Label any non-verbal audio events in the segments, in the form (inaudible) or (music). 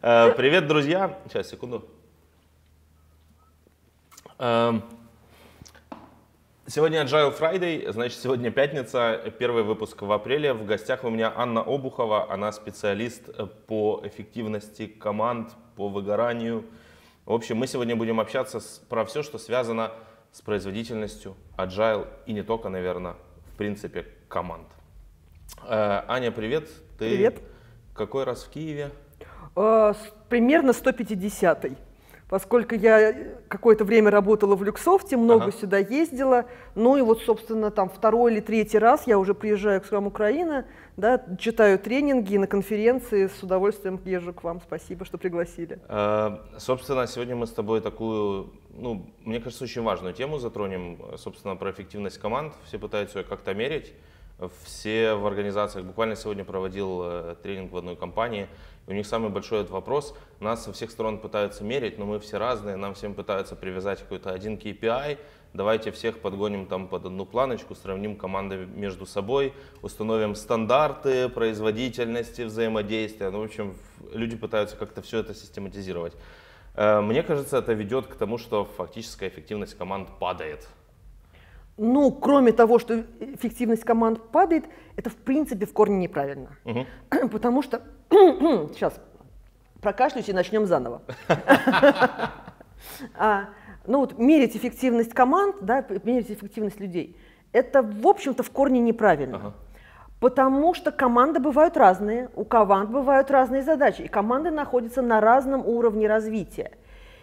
Э, Привет, друзья. Сейчас, секунду. Эм, Сегодня Agile Friday, значит, сегодня пятница, первый выпуск в апреле. В гостях у меня Анна Обухова, она специалист э, по эффективности команд, по выгоранию. В общем, мы сегодня будем общаться с- про все, что связано с производительностью, Agile и не только, наверное, в принципе, команд. Э, Аня, привет. Ты Привет. Какой раз в Киеве? Э, Примерно 150-й. Поскольку я какое-то время работала в Люксофте, много Ага. сюда ездила, ну и вот, собственно, там второй или третий раз я уже приезжаю к Scrum Украина, да, читаю тренинги на конференции, с удовольствием езжу к вам. Спасибо, что пригласили. Э, Собственно, сегодня мы с тобой такую, ну, мне кажется, очень важную тему затронем, э, собственно, про эффективность команд. Все пытаются ее как-то мерить. Все в организациях, буквально сегодня проводил э, тренинг в одной компании, у них самый большой этот вопрос. Нас со всех сторон пытаются мерить, но мы все разные, нам всем пытаются привязать какой-то один KPI, давайте всех подгоним там под одну планочку, сравним команды между собой, установим стандарты производительности, взаимодействия. Ну, в общем, люди пытаются как-то все это систематизировать. Э, Мне кажется, это ведет к тому, что фактическая эффективность команд падает. Ну, кроме того, что эффективность команд падает, это в принципе в корне неправильно. Мгм. (clears throat) Потому что, (clears throat) сейчас, прокашлюсь и начнем заново. (laughs) А, Ну вот мерить эффективность команд, да, мерить эффективность людей, это, в общем-то, в корне неправильно. Ага. Потому что команды бывают разные, у команд бывают разные задачи, и команды находятся на разном уровне развития.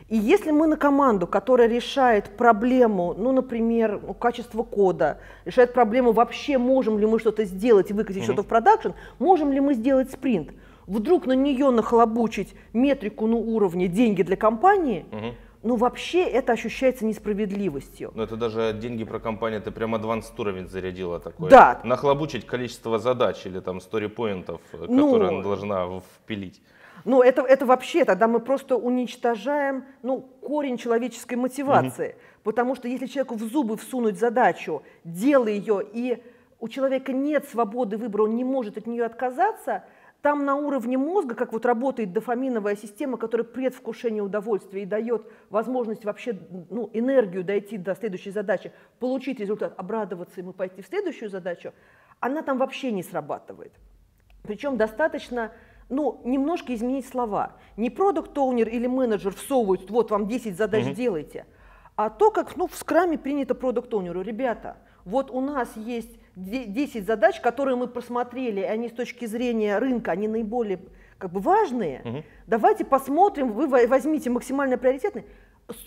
И если мы на команду, которая решает проблему, ну, например, ну, качество кода, решает проблему вообще, можем ли мы что-то сделать и выкатить что-то в продакшн, можем ли мы сделать спринт, вдруг на нее нахлобучить метрику на уровне деньги для компании, Мгм. ну, вообще это ощущается несправедливостью. Но это даже деньги про компанию, ты прям advanced уровень зарядила такой. Да. Нахлобучить количество задач или там сторипоинтов, э, Ну. которые она должна впилить. Ну, это, это вообще, тогда мы просто уничтожаем ну, корень человеческой мотивации. Потому что если человеку в зубы всунуть задачу, делай ее, и у человека нет свободы выбора, он не может от нее отказаться, там на уровне мозга, как вот работает дофаминовая система, которая предвкушение удовольствия и дает возможность вообще ну, энергию дойти до следующей задачи, получить результат, обрадоваться ему, пойти в следующую задачу, она там вообще не срабатывает. Причем достаточно ну, немножко изменить слова. Не продукт оунер или менеджер всовывают, вот вам 10 задач делайте, а то, как ну, в скраме принято продукт оунеру. Ребята, вот у нас есть де- 10 задач, которые мы просмотрели, и они с точки зрения рынка, они наиболее как бы важные. Давайте посмотрим, вы во- возьмите максимально приоритетные.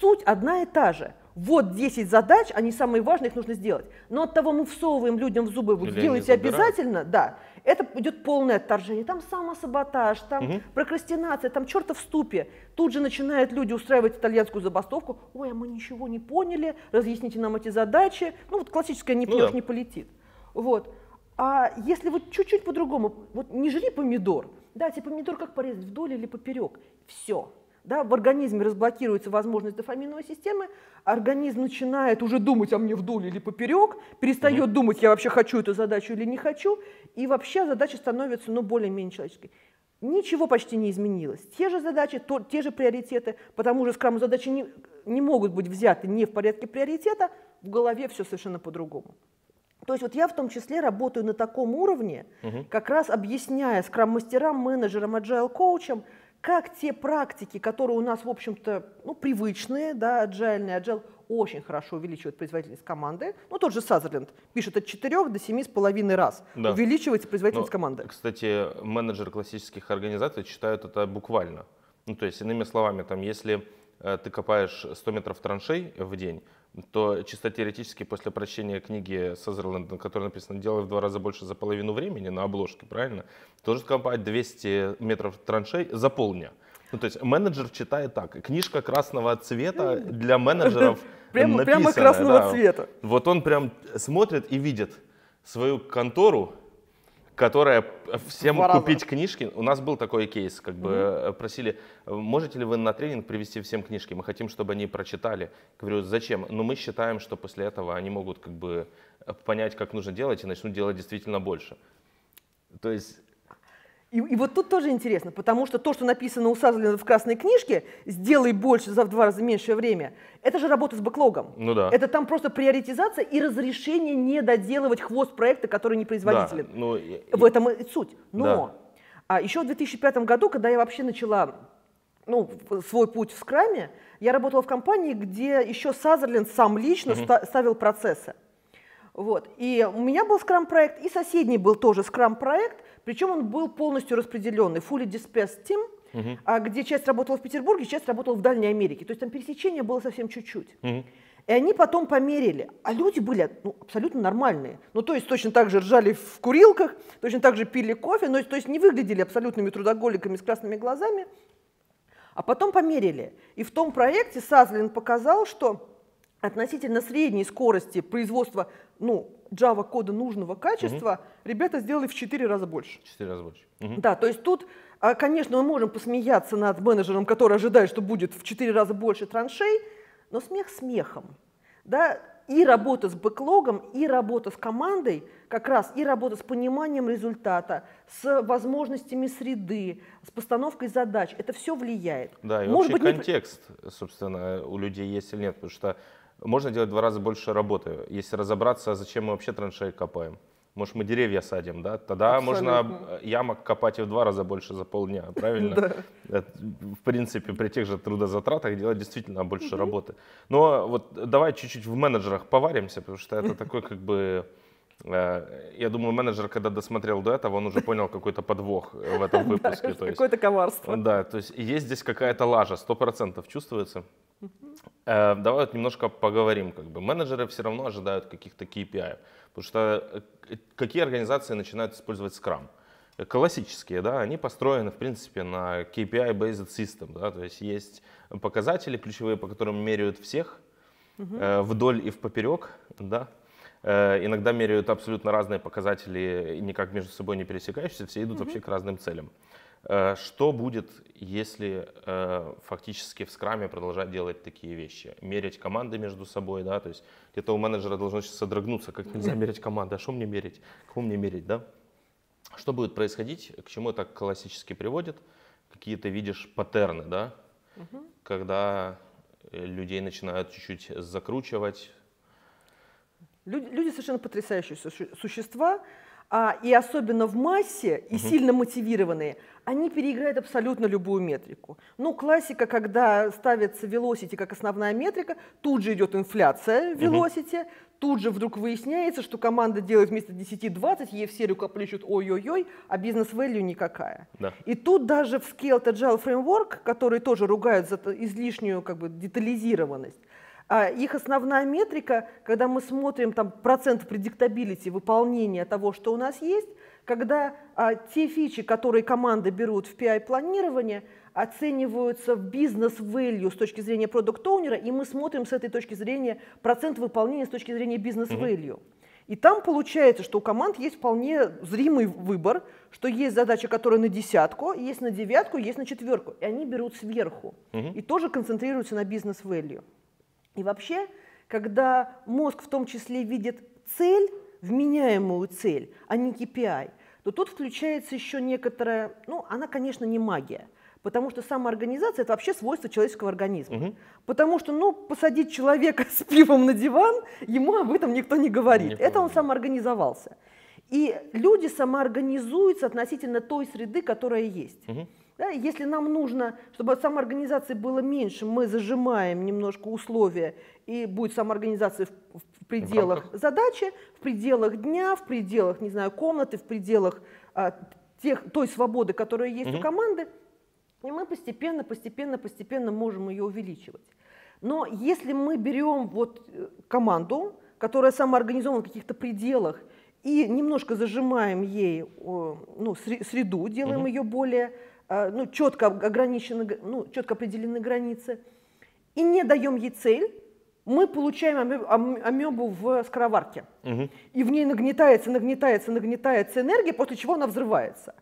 Суть одна и та же. Вот 10 задач, они самые важные, их нужно сделать. Но от того мы всовываем людям в зубы, вот Или сделайте обязательно, да, это идет полное отторжение. Там самосаботаж, там прокрастинация, там чертов в ступе. Тут же начинают люди устраивать итальянскую забастовку. Ой, а мы ничего не поняли, разъясните нам эти задачи. Ну вот классическая не Ну пьешь, да. не полетит. Вот. А если вот чуть-чуть по-другому, вот не жри помидор, да, тебе помидор как порезать, вдоль или поперек, все. Да, в организме разблокируется возможность дофаминовой системы, организм начинает уже думать о мне вдоль или поперек, перестает думать, я вообще хочу эту задачу или не хочу, и вообще задача становится ну, более-менее человеческой. Ничего почти не изменилось. Те же задачи, то- те же приоритеты, потому что скраму задачи не, не могут быть взяты не в порядке приоритета, в голове все совершенно по-другому. То есть вот я в том числе работаю на таком уровне, как раз объясняя скрам-мастерам, менеджерам, agile-коучам, как те практики, которые у нас, в общем-то, ну, привычные, да, agile, agile, очень хорошо увеличивают производительность команды. Ну, тот же Сазерленд пишет от 4 до 7,5 раз Да. увеличивается производительность Ну, команды. Кстати, менеджеры классических организаций читают это буквально. Ну, то есть, иными словами, там, если э, ты копаешь 100 метров траншей в день, то чисто теоретически после прочтения книги Сазерленда, на которой написано «Делай в два раза больше за половину времени» на обложке, правильно? Должен копать 200 метров траншей за полдня. Ну, то есть менеджер читает так. Книжка красного цвета для менеджеров (laughs) Прямо, прямо написанная, красного да. цвета. Вот он прям смотрит и видит свою контору, которая всем Два раза. купить книжки. У нас был такой кейс, как бы э, просили, «Э, можете ли вы на тренинг привести всем книжки? Мы хотим, чтобы они прочитали. Говорю, зачем? Ну мы считаем, что после этого они могут как бы э, понять, как нужно делать и начнут делать действительно больше. То есть И, и вот тут тоже интересно, потому что то, что написано у Сазерленда в красной книжке, сделай больше за в два раза меньшее время, это же работа с бэклогом. Ну да. Это там просто приоритизация и разрешение не доделывать хвост проекта, который не производителен. Да, ну, и- В этом и суть. Но Да. а еще в 2005 году, когда я вообще начала ну, свой путь в скраме, я работала в компании, где еще Сазерленд сам лично ста- ставил процессы. Вот. И у меня был скрам-проект, и соседний был тоже скрам-проект, причем он был полностью распределенный, fully dispersed team, а, где часть работала в Петербурге, часть работала в Дальней Америке. То есть там пересечение было совсем чуть-чуть. Мгм. И они потом померили, а люди были ну, абсолютно нормальные. Ну, то есть точно так же ржали в курилках, точно так же пили кофе, но, то есть не выглядели абсолютными трудоголиками с красными глазами. А потом померили. И в том проекте Сазлин показал, что относительно средней скорости производства ну, Java кода нужного качества ребята сделали в 4 раза больше. В четыре раза больше. Мгм. Да, то есть тут, а, конечно, мы можем посмеяться над менеджером, который ожидает, что будет в 4 раза больше траншей, но смех смехом. Да? И работа с бэклогом, и работа с командой, как раз и работа с пониманием результата, с возможностями среды, с постановкой задач, это все влияет. Да, и Может общий быть, не- контекст, собственно, у людей есть или нет, потому что можно делать в два раза больше работы, если разобраться, зачем мы вообще траншеи копаем. Может, мы деревья садим, да? Тогда можно Абсолютно. э, ямок копать и в два раза больше за полдня, (laughs) правильно? Да. Это, В принципе, при тех же трудозатратах делать действительно больше работы. Но вот давай чуть-чуть в менеджерах поваримся, потому что это такой как бы... э, Я думаю, менеджер, когда досмотрел до этого, он уже понял какой-то подвох в этом (laughs) выпуске. Какое-то коварство. да, то есть есть здесь какая-то лажа, сто процентов чувствуется. Э, давай вот немножко поговорим. Как бы. Менеджеры все равно ожидают каких-то KPI. Потому что э, какие организации начинают использовать Scrum? Э, Классические, да, они построены, в принципе, на KPI-based system. Да, то есть есть показатели ключевые, по которым меряют всех э, вдоль и в поперек. Да. Э, иногда меряют абсолютно разные показатели, никак между собой не пересекающиеся, все идут вообще к разным целям. Что будет, если э, фактически в скраме продолжать делать такие вещи? Мерять команды между собой, да, то есть где-то у менеджера должно сейчас содрогнуться, как нельзя мерять команды, а что мне мерить, кого мне мерить, да? Что будет происходить, к чему это классически приводит? Какие ты видишь паттерны, да? Когда э, людей начинают чуть-чуть закручивать, Люди, люди совершенно потрясающие суще- существа, а, и особенно в массе, и сильно мотивированные, они переиграют абсолютно любую метрику. Ну, классика, когда ставится velocity как основная метрика, тут же идет инфляция velocity, тут же вдруг выясняется, что команда делает вместо 10-20, ей все рукоплещут ой-ой-ой, а бизнес-value никакая. Да. И тут даже в Scaled Agile Framework, который тоже ругают за излишнюю как бы, детализированность, а, их основная метрика, когда мы смотрим там, процент предиктабилити выполнения того, что у нас есть, когда а, те фичи, которые команды берут в PI-планирование, оцениваются в бизнес-value с точки зрения продукт-оунера, и мы смотрим с этой точки зрения процент выполнения с точки зрения бизнес-value. И там получается, что у команд есть вполне зримый выбор, что есть задача, которая на десятку, есть на девятку, есть на четверку. И они берут сверху. И тоже концентрируются на бизнес-value. И вообще, когда мозг в том числе видит цель, вменяемую цель, а не KPI, то тут включается еще некоторая, ну, она, конечно, не магия, потому что самоорганизация – это вообще свойство человеческого организма. Потому что, ну, посадить человека (laughs) с пивом на диван, ему об этом никто не говорит. Не это он поможет. самоорганизовался. И люди самоорганизуются относительно той среды, которая есть. Да, если нам нужно, чтобы от самоорганизации было меньше, мы зажимаем немножко условия, и будет самоорганизация в, в пределах рамках. задачи, в пределах дня, в пределах, не знаю, комнаты, в пределах а, тех, той свободы, которая есть у команды, и мы постепенно, постепенно, постепенно можем ее увеличивать. Но если мы берем вот э, команду, которая самоорганизована в каких-то пределах, и немножко зажимаем ей ну, сре- среду, делаем ее более ну, четко, ограничены, ну, четко определены границы, и не даем ей цель, мы получаем аме- ам- амебу в скороварке. И в ней нагнетается, нагнетается, нагнетается энергия, после чего она взрывается.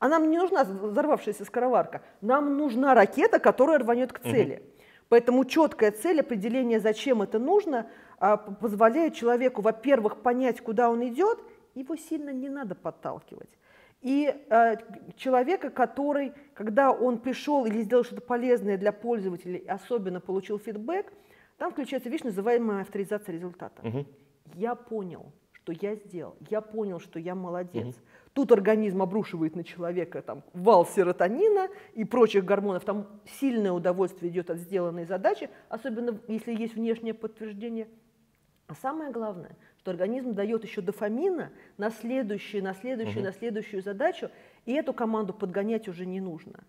А нам не нужна взорвавшаяся скороварка, нам нужна ракета, которая рванет к цели. Поэтому четкая цель, определение, зачем это нужно, а, позволяет человеку, во-первых, понять, куда он идет, его сильно не надо подталкивать. И э, человека, который, когда он пришел или сделал что-то полезное для пользователей, особенно получил фидбэк, там включается вещь, называемая авторизация результата. Мгм. Я понял, что я сделал, я понял, что я молодец. Мгм. Тут организм обрушивает на человека там, вал серотонина и прочих гормонов, там сильное удовольствие идет от сделанной задачи, особенно если есть внешнее подтверждение. А самое главное, что организм дает еще дофамина на следующую, на следующую, Мгм. на следующую задачу, и эту команду подгонять уже не нужно.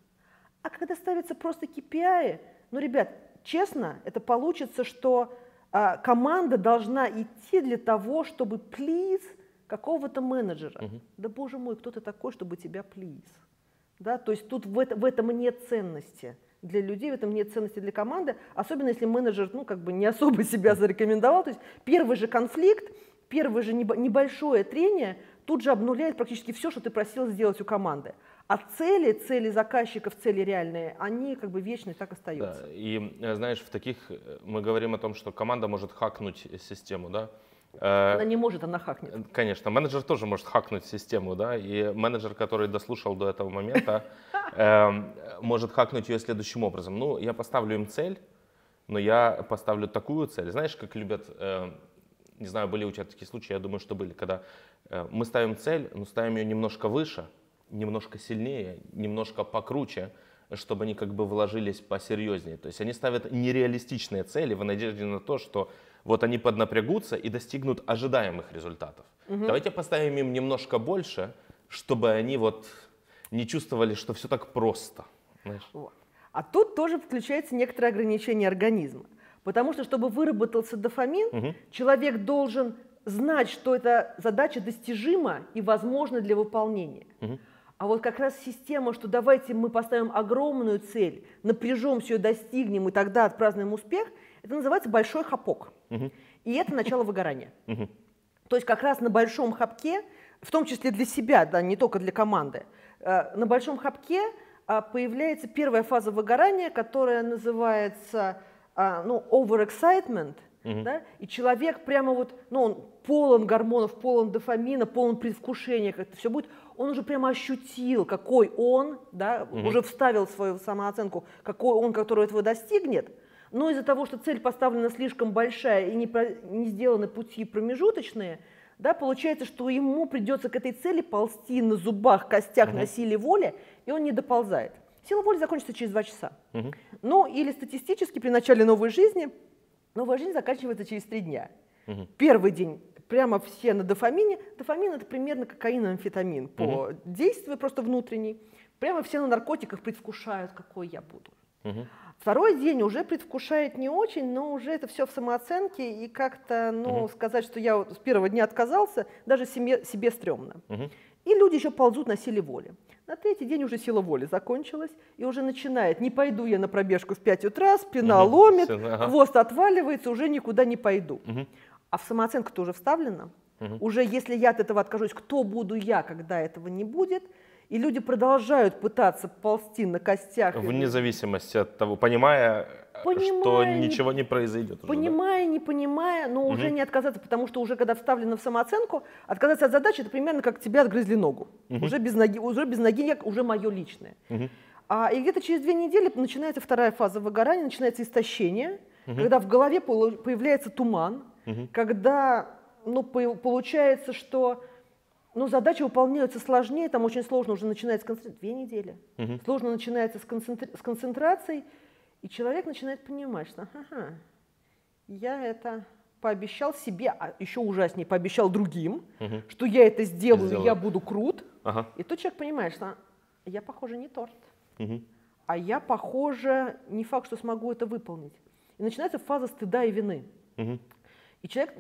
А когда ставятся просто KPI, ну, ребят, честно, это получится, что а, команда должна идти для того, чтобы плиз какого-то менеджера. Мгм. Да боже мой, кто ты такой, чтобы тебя плиз? Да, то есть тут в, это- в этом нет ценности для людей, в этом нет ценности для команды, особенно если менеджер, ну, как бы не особо себя зарекомендовал. То есть первый же конфликт, первое же небо- небольшое трение тут же обнуляет практически все, что ты просил сделать у команды. А цели, цели заказчиков, цели реальные, они как бы вечные, так остаются. Да, и э, знаешь, в таких э, мы говорим о том, что команда может хакнуть систему, да. Э, Она не может, она хакнет. Конечно, менеджер тоже может хакнуть систему, да, и менеджер, который дослушал до этого момента, (laughs) эм, может хакнуть ее следующим образом. Ну, я поставлю им цель, но я поставлю такую цель. Знаешь, как любят, э, не знаю, были у тебя такие случаи, я думаю, что были, когда э, мы ставим цель, но ставим ее немножко выше, немножко сильнее, немножко покруче, чтобы они как бы вложились посерьезнее. То есть они ставят нереалистичные цели в надежде на то, что вот они поднапрягутся и достигнут ожидаемых результатов. Давайте поставим им немножко больше, чтобы они вот не чувствовали, что все так просто. знаешь. Вот. А тут тоже включается некоторое ограничение организма. Потому что, чтобы выработался дофамин, Мгм. человек должен знать, что эта задача достижима и возможна для выполнения. Мгм. А вот как раз система, что давайте мы поставим огромную цель, напряжемся, ее достигнем, и тогда отпразднуем успех, это называется большой хапок. И это начало выгорания. То есть как раз на большом хапке, в том числе для себя, да, не только для команды, э, на большом хапке а, появляется первая фаза выгорания, которая называется а, ну, overexcitement, Мгм. да, и человек прямо вот, ну, он полон гормонов, полон дофамина, полон предвкушения, как это все будет, он уже прямо ощутил, какой он, да, Мгм. уже вставил свою самооценку, какой он, который этого достигнет, но из-за того, что цель поставлена слишком большая и не, про- не сделаны пути промежуточные, да, получается, что ему придется к этой цели ползти на зубах, костях, на силе воли, и он не доползает. Сила воли закончится через два часа. Мгм. Ну, или статистически при начале новой жизни, новая жизнь заканчивается через три дня. Мгм. Первый день прямо все на дофамине. Дофамин это примерно кокаин и амфетамин по действию просто внутренний. Прямо все на наркотиках предвкушают, какой я буду. Мгм. Второй день уже предвкушает не очень, но уже это все в самооценке, и как-то, ну, Мгм. сказать, что я вот с первого дня отказался, даже себе, себе стрёмно. Мгм. И люди еще ползут на силе воли. На третий день уже сила воли закончилась, и уже начинает, не пойду я на пробежку в 5 утра, спина Мгм. ломит, Всё, ага. хвост отваливается, уже никуда не пойду. Мгм. А в самооценку-то уже вставлена. Мгм. Уже если я от этого откажусь, кто буду я, когда этого не будет? И люди продолжают пытаться ползти на костях. Вне зависимости от того, понимая, что Понимая, не- ничего не произойдет. уже, да? Понимая, не понимая, но уже Мгм. не отказаться, потому что уже когда вставлено в самооценку, отказаться от задачи это примерно как тебя отгрызли ногу. Мгм. Уже без ноги, уже без ноги я- уже мое личное. Мгм. А, и где-то через две недели начинается вторая фаза выгорания, начинается истощение, Мгм. когда в голове появляется туман, Мгм. когда ну, по- получается, что ну, задачи выполняются сложнее, там очень сложно уже начинается концентрация. Две недели. Мгм. Сложно начинается с, концентр- с концентрацией, и человек начинает понимать, что ага, я это пообещал себе, а еще ужаснее, пообещал другим, Мгм. что я это сделаю, Сделаю. я буду крут. Ага. И тут человек понимает, что я, похоже, не торт, Мгм. а я, похоже, не факт, что смогу это выполнить. И начинается фаза стыда и вины. Мгм. И человек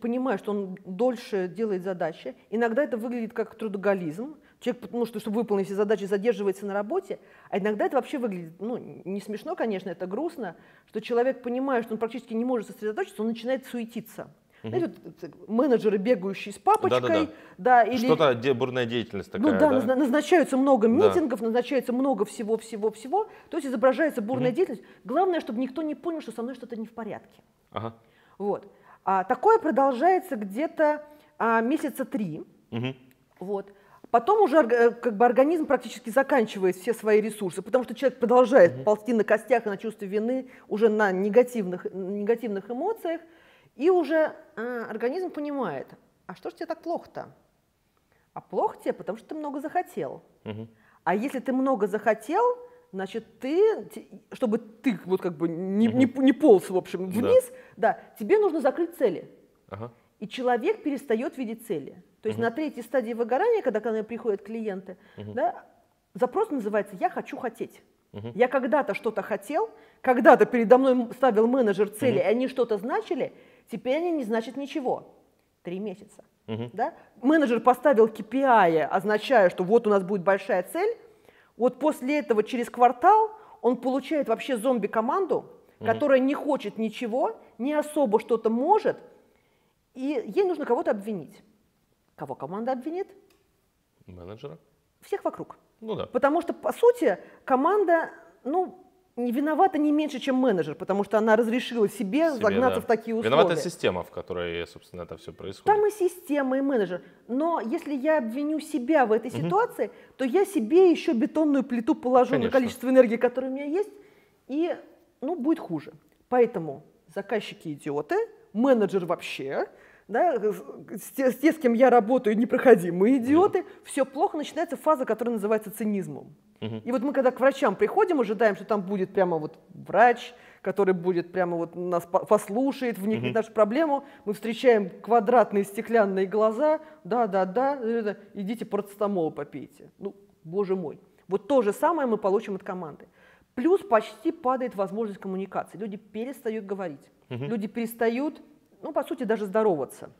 понимает, что он дольше делает задачи. Иногда это выглядит как трудоголизм. Человек, потому что, чтобы выполнить все задачи, задерживается на работе. А иногда это вообще выглядит, ну, не смешно, конечно, это грустно, что человек, понимая, что он практически не может сосредоточиться, он начинает суетиться. Знаете, вот менеджеры, бегающие с папочкой, да, или Что-то де- бурная деятельность такая. ну да, да? назна- назначаются много Да. митингов, назначается много всего-всего-всего, то есть изображается бурная деятельность. Главное, чтобы никто не понял, что со мной что-то не в порядке. Ага. Вот. А такое продолжается где-то а, месяца три. Мгм. Вот. Потом уже э, как бы организм практически заканчивает все свои ресурсы, потому что человек продолжает угу. ползти на костях и на чувстве вины, уже на негативных, негативных эмоциях, и уже э, организм понимает, а что ж тебе так плохо-то? А плохо тебе, потому что ты много захотел. Угу. А если ты много захотел, значит, ты, чтобы ты вот как бы не, угу. не, не полз, в общем, вниз, да, да тебе нужно закрыть цели. Ага. И человек перестает видеть цели. То есть угу. на третьей стадии выгорания, когда ко мне приходят клиенты, угу. да, запрос называется «я хочу хотеть». Угу. Я когда-то что-то хотел, когда-то передо мной ставил менеджер цели, угу. и они что-то значили, теперь они не значат ничего. Три месяца. Угу. Да? Менеджер поставил KPI, означая, что вот у нас будет большая цель, вот после этого через квартал он получает вообще зомби-команду, угу. которая не хочет ничего, не особо что-то может, и ей нужно кого-то обвинить. Кого команда обвинит? Менеджера. Всех вокруг. Ну да. Потому что, по сути, команда, ну, не виновата не меньше, чем менеджер, потому что она разрешила себе, себе загнаться да. в такие условия. Виновата система, в которой, собственно, это все происходит. Там и система, и менеджер. Но если я обвиню себя в этой угу. ситуации, то я себе еще бетонную плиту положу Конечно. на количество энергии, которое у меня есть, и ну, будет хуже. Поэтому заказчики идиоты, менеджер вообще, да, с, с, с кем я работаю, непроходимые идиоты, угу. все плохо, начинается фаза, которая называется цинизмом. Угу. И вот мы, когда к врачам приходим, ожидаем, что там будет прямо вот врач, который будет прямо вот нас послушает, вникнет угу. в нашу проблему. Мы встречаем квадратные стеклянные глаза. Да, да, да, идите парацетамол попейте. Ну, боже мой. Вот то же самое мы получим от команды. Плюс почти падает возможность коммуникации. Люди перестают говорить. Угу. Люди перестают, ну, по сути, даже здороваться.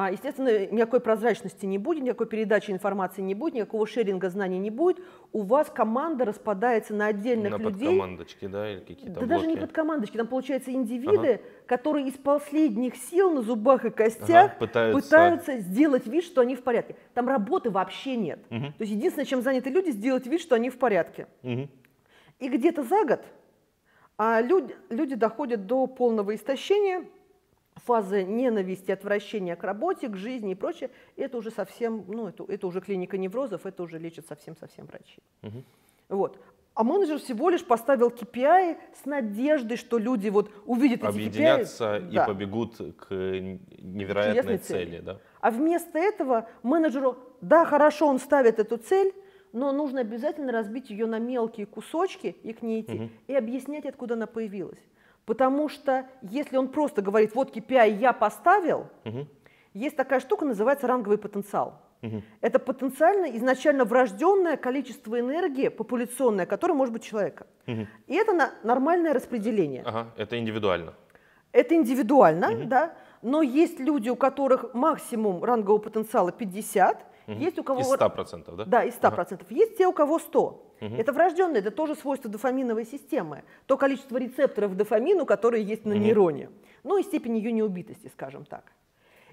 А, естественно, никакой прозрачности не будет, никакой передачи информации не будет, никакого шеринга знаний не будет. У вас команда распадается на отдельных на людей. Подкомандочки, да, или какие-то Да блоки. даже не подкомандочки, там, получается, индивиды, ага. которые из последних сил на зубах и костях ага, пытаются... пытаются сделать вид, что они в порядке. Там работы вообще нет. Угу. То есть единственное, чем заняты люди, сделать вид, что они в порядке. Угу. И где-то за год а люди, люди доходят до полного истощения – фазы ненависти, отвращения к работе, к жизни и прочее, это уже совсем, ну, это, это уже клиника неврозов, это уже лечат совсем-совсем врачи. Угу. Вот. А менеджер всего лишь поставил KPI с надеждой, что люди вот увидят эти KPI. И да. побегут к невероятной цели. цели да? А вместо этого менеджеру, да, хорошо, он ставит эту цель, но нужно обязательно разбить ее на мелкие кусочки и к ней идти, угу. и объяснять, откуда она появилась. Потому что если он просто говорит, вот KPI я поставил, угу. есть такая штука, называется ранговый потенциал. Угу. Это потенциально изначально врожденное количество энергии популяционное, которое может быть человека. Угу. И это на, нормальное распределение. Ага, это индивидуально. Это индивидуально, угу. да. Но есть люди, у которых максимум рангового потенциала 50, Угу. Есть у кого... Из 100%, да? Да, из 100%. Ага. Есть те, у кого 100. Угу. Это врожденное, это тоже свойство дофаминовой системы. То количество рецепторов дофамину, которые есть на угу. нейроне. Ну и степень ее неубитости, скажем так.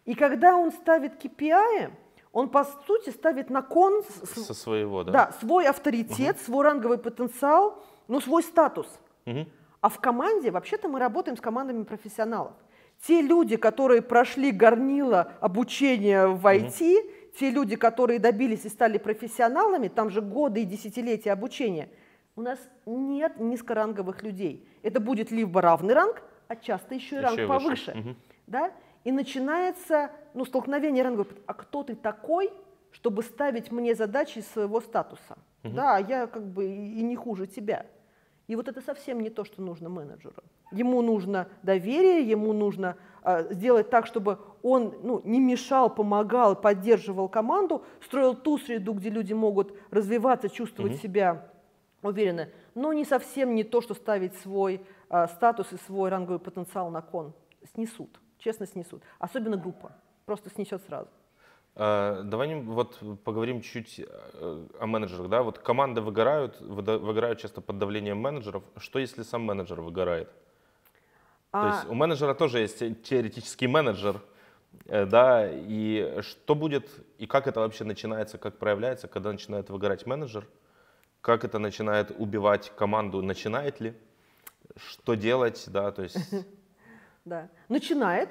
И когда он ставит KPI, он по сути ставит на кон со своего, да? Да, свой авторитет, угу. свой ранговый потенциал, ну свой статус. Угу. А в команде, вообще-то мы работаем с командами профессионалов. Те люди, которые прошли горнило обучения в IT, угу те люди, которые добились и стали профессионалами, там же годы и десятилетия обучения, у нас нет низкоранговых людей. Это будет либо равный ранг, а часто еще и ранг еще повыше. Угу. Да? И начинается ну, столкновение рангов. А кто ты такой, чтобы ставить мне задачи из своего статуса? Угу. Да, я как бы и не хуже тебя. И вот это совсем не то, что нужно менеджеру. Ему нужно доверие, ему нужно сделать так, чтобы он ну, не мешал, помогал, поддерживал команду, строил ту среду, где люди могут развиваться, чувствовать угу. себя уверенно, но не совсем не то, что ставить свой э, статус и свой ранговый потенциал на кон. Снесут, честно снесут. Особенно группа, просто снесет сразу. А, давай вот поговорим чуть э, о менеджерах. Да? Вот команды выгорают, выгорают часто под давлением менеджеров. Что если сам менеджер выгорает? А... То есть у менеджера тоже есть теоретический менеджер, э, да, и что будет, и как это вообще начинается, как проявляется, когда начинает выгорать менеджер, как это начинает убивать команду, начинает ли, что делать, да, то есть... (laughs) Да, начинает,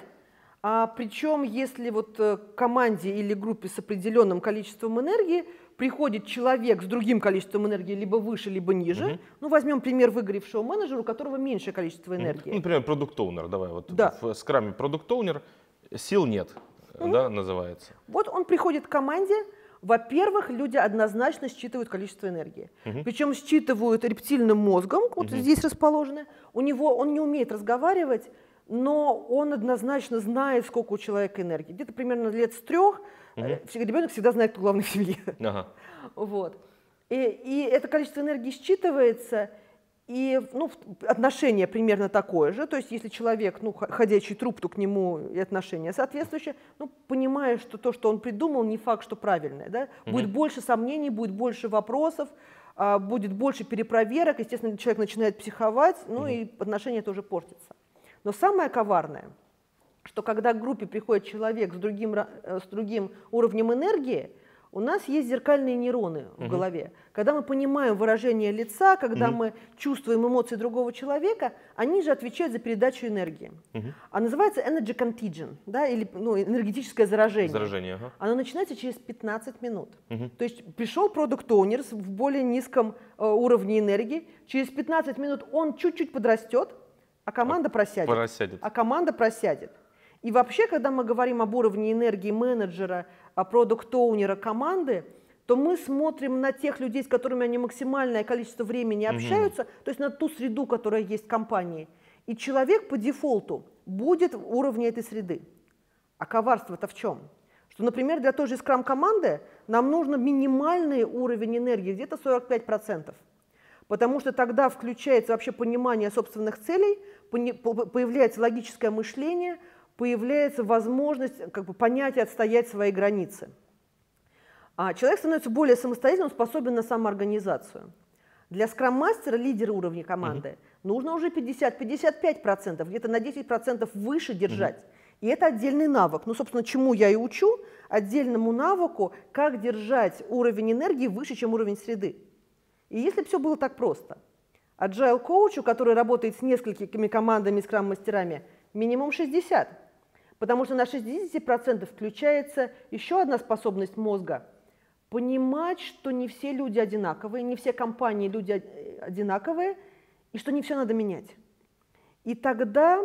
А причем, если вот э, команде или группе с определенным количеством энергии приходит человек с другим количеством энергии, либо выше, либо ниже, угу. ну возьмем пример выгоревшего менеджера, у которого меньшее количество энергии. Ну, например, продукт-оунер, давай, вот да. в скраме продукт-оунер, сил нет, угу. да, называется. Вот он приходит к команде, во-первых, люди однозначно считывают количество энергии. Угу. Причем считывают рептильным мозгом, вот угу. здесь расположены. У него он не умеет разговаривать, но он однозначно знает, сколько у человека энергии. Где-то примерно лет с трех угу. ребенок всегда знает, кто главный в семье. Ага. Вот. И, и это количество энергии считывается, и ну, отношение примерно такое же. То есть если человек, ну, ходячий труп, то к нему и отношение соответствующее. Ну, понимая, что то, что он придумал, не факт, что правильное. Да? Угу. Будет больше сомнений, будет больше вопросов, а, будет больше перепроверок. Естественно, человек начинает психовать, ну угу. и отношения тоже портятся. Но самое коварное, что когда к группе приходит человек с другим, э, с другим уровнем энергии, у нас есть зеркальные нейроны в голове. Когда мы понимаем выражение лица, когда угу. мы чувствуем эмоции другого человека, они же отвечают за передачу энергии. Угу. А называется energy contagion, да, или ну, энергетическое заражение. Заражение, ага. Оно начинается через 15 минут. Угу. То есть пришел продукт оунер в более низком э, уровне энергии, через 15 минут он чуть-чуть подрастет, а команда просядет. просядет. А команда просядет. И вообще, когда мы говорим об уровне энергии менеджера, о продукт-оунера команды, то мы смотрим на тех людей, с которыми они максимальное количество времени общаются, угу. то есть на ту среду, которая есть в компании. И человек по дефолту будет в уровне этой среды. А коварство-то в чем? Что, например, для той же скрам-команды нам нужно минимальный уровень энергии, где-то 45%. Потому что тогда включается вообще понимание собственных целей, появляется логическое мышление, появляется возможность как бы, понять и отстоять свои границы. А человек становится более самостоятельным, способен на самоорганизацию. Для скрам-мастера, лидера уровня команды, угу. нужно уже 50-55%, где-то на 10% выше держать. Угу. И это отдельный навык. Ну, собственно, чему я и учу, отдельному навыку, как держать уровень энергии выше, чем уровень среды. И если бы все было так просто, agile коучу, который работает с несколькими командами, скрам-мастерами, минимум 60. Потому что на 60% включается еще одна способность мозга – понимать, что не все люди одинаковые, не все компании люди одинаковые, и что не все надо менять. И тогда,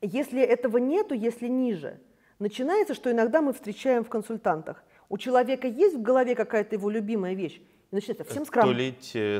если этого нету, если ниже, начинается, что иногда мы встречаем в консультантах. У человека есть в голове какая-то его любимая вещь, и начинается всем скрам. Тулить э,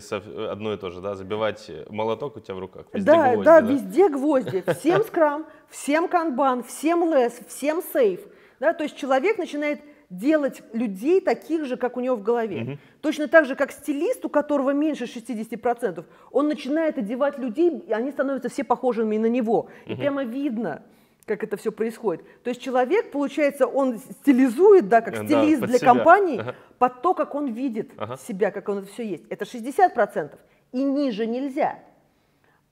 одно и то же, да, забивать молоток у тебя в руках. Везде да, гвозди, да, да, везде гвозди. Всем скрам, всем канбан, всем лес, всем сейф. Да, то есть человек начинает делать людей таких же, как у него в голове. Угу. Точно так же, как стилист, у которого меньше 60%, он начинает одевать людей, и они становятся все похожими на него. Угу. И прямо видно, как это все происходит. То есть человек, получается, он стилизует, да, как стилист да, для себя. компании, ага. под то, как он видит ага. себя, как он это все есть. Это 60%. И ниже нельзя.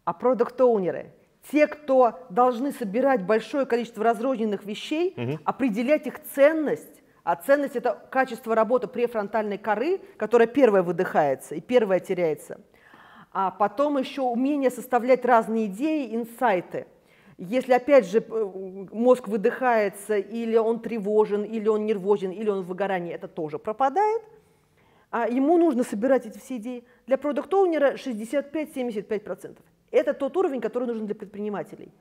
А продукт-оунеры, те, кто должны собирать большое количество разрозненных вещей, угу. определять их ценность, а ценность – это качество работы префронтальной коры, которая первая выдыхается и первая теряется. А потом еще умение составлять разные идеи, инсайты – если, опять же, мозг выдыхается, или он тревожен, или он нервозен, или он в выгорании, это тоже пропадает. А ему нужно собирать эти все идеи. Для продукт-оунера 65-75%. Это тот уровень, который нужен для предпринимателей.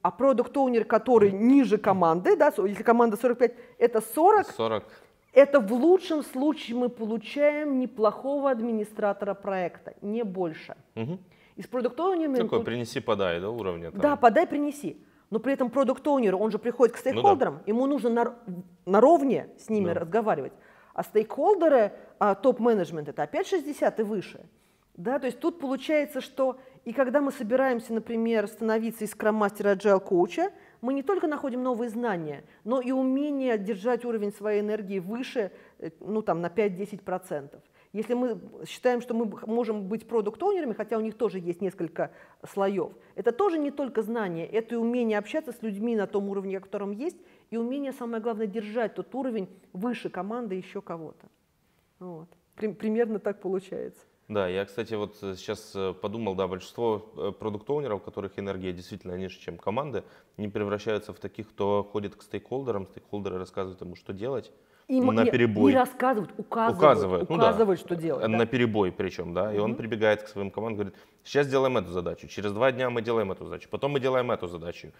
А продукт-оунер, который ниже команды, да, если команда 45, это 40, 40. Это в лучшем случае мы получаем неплохого администратора проекта, не больше. Угу. И с продукт-оунерами... Такой принеси-подай, да, уровня? Там. Да, подай-принеси. Но при этом продукт-оунер, он же приходит к стейкхолдерам, ну, да. ему нужно на, наровне с ними да. разговаривать. А стейкхолдеры, а, топ-менеджмент, это опять 60 и выше. Да, то есть тут получается, что и когда мы собираемся, например, становиться из скрам-мастера agile коуча, мы не только находим новые знания, но и умение держать уровень своей энергии выше, э, ну там на 5-10%. Если мы считаем, что мы можем быть продукт-оунерами, хотя у них тоже есть несколько слоев, это тоже не только знание, это и умение общаться с людьми на том уровне, о котором есть, и умение, самое главное, держать тот уровень выше команды еще кого-то. Вот. Примерно так получается. Да, я, кстати, вот сейчас э, подумал, да, большинство э, продукт-оунеров, которых энергия действительно ниже, чем команды, не превращаются в таких, кто ходит к стейкхолдерам, стейкхолдеры рассказывают ему, что делать, Им на не, перебой. не рассказывают, указывают, Указывают, ну да. указывают, что делать. да. На перебой причем, да, и он Мгм. прибегает к своим командам, говорит, сейчас делаем эту задачу, через два дня мы делаем эту задачу, потом мы делаем эту задачу.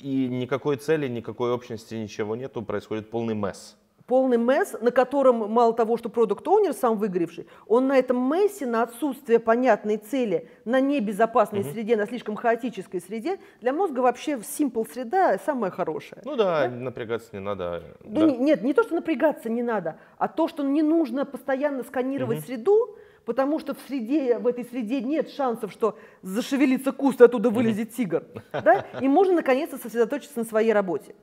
И никакой цели, никакой общности, ничего нету, происходит полный месс. Полный месс, на котором мало того, что продукт оунер сам выгоревший, он на этом мессе, на отсутствие понятной цели, на небезопасной Мгм. среде, на слишком хаотической среде, для мозга вообще simple среда самая хорошая. Ну да, напрягаться не надо. Ну, да. не- нет, не то, что напрягаться не надо, а то, что не нужно постоянно сканировать Мгм. среду, потому что в среде, в этой среде нет шансов, что зашевелится куст, и оттуда вылезет тигр. Да? И можно наконец-то сосредоточиться на своей работе.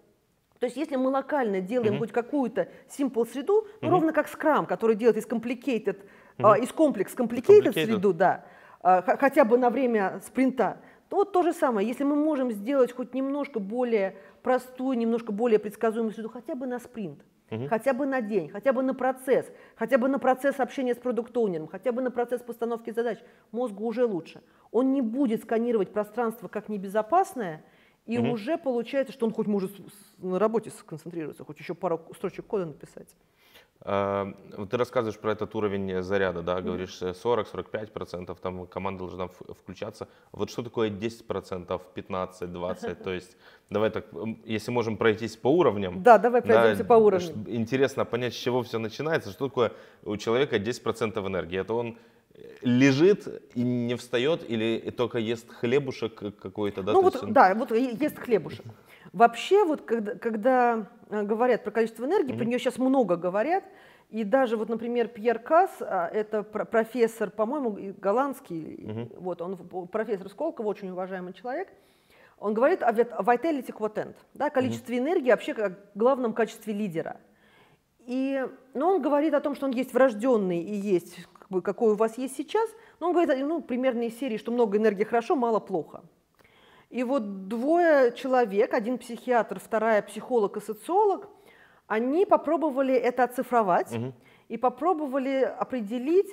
То есть если мы локально делаем Мгм. хоть какую-то simple среду, ну, Мгм. ровно как Scrum, который делает из complicated, Мгм. а, из комплекс complicated, Complicated. среду, да, х- хотя бы на время спринта, то вот то же самое. Если мы можем сделать хоть немножко более простую, немножко более предсказуемую среду, хотя бы на спринт, Мгм. хотя бы на день, хотя бы на процесс, хотя бы на процесс общения с продукт-оунером, хотя бы на процесс постановки задач, мозгу уже лучше. Он не будет сканировать пространство как небезопасное, и Мгм. уже получается, что он хоть может на работе сконцентрироваться, хоть еще пару строчек кода написать. А, вот Ты рассказываешь про этот уровень заряда, да, говоришь э, 40-45%, там команда должна включаться. Вот что такое 10%, 15-20%? (laughs) То есть давай так, если можем пройтись по уровням. Да, давай да, пройдемся по уровню. ш- Интересно понять, с чего все начинается. Что такое у человека 10% энергии? Это он э, лежит и не встает или только ест хлебушек какой-то, да? ну вот, есть да, вот ест хлебушек. Вообще, вот когда, когда э, говорят про количество энергии, про нее сейчас много говорят, и даже вот, например, Пьер Касс, а, это про- профессор, по-моему, голландский, Мгм. вот он профессор Сколково, очень уважаемый человек, он говорит о vitality quotient, да, количестве энергии вообще как главном качестве лидера. И, но он говорит о том, что он есть врожденный и есть бы, какой у вас есть сейчас, но он говорит, ну, примерно из серии, что много энергии хорошо, мало плохо. И вот двое человек, один психиатр, вторая психолог и социолог, они попробовали это оцифровать Мгм. и попробовали определить,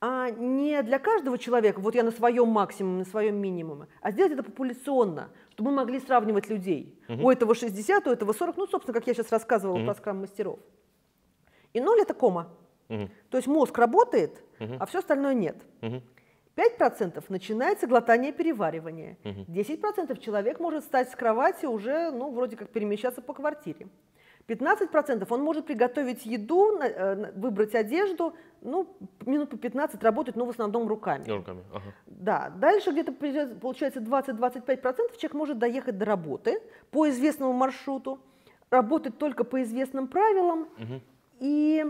а не для каждого человека, вот я на своем максимуме, на своем минимуме, а сделать это популяционно, чтобы мы могли сравнивать людей. Мгм. У этого 60, у этого 40, ну, собственно, как я сейчас рассказывала Мгм. про скрам-мастеров. И ноль – это кома. То есть мозг работает, а все остальное нет. Мгм. 5% начинается глотание переваривание. Мгм. 10% человек может встать с кровати уже, ну, вроде как перемещаться по квартире. 15% он может приготовить еду, э, выбрать одежду, ну, минут по 15 работать, но в основном руками. Руками, ага. Да, дальше где-то получается 20-25% человек может доехать до работы по известному маршруту, работать только по известным правилам Мгм. и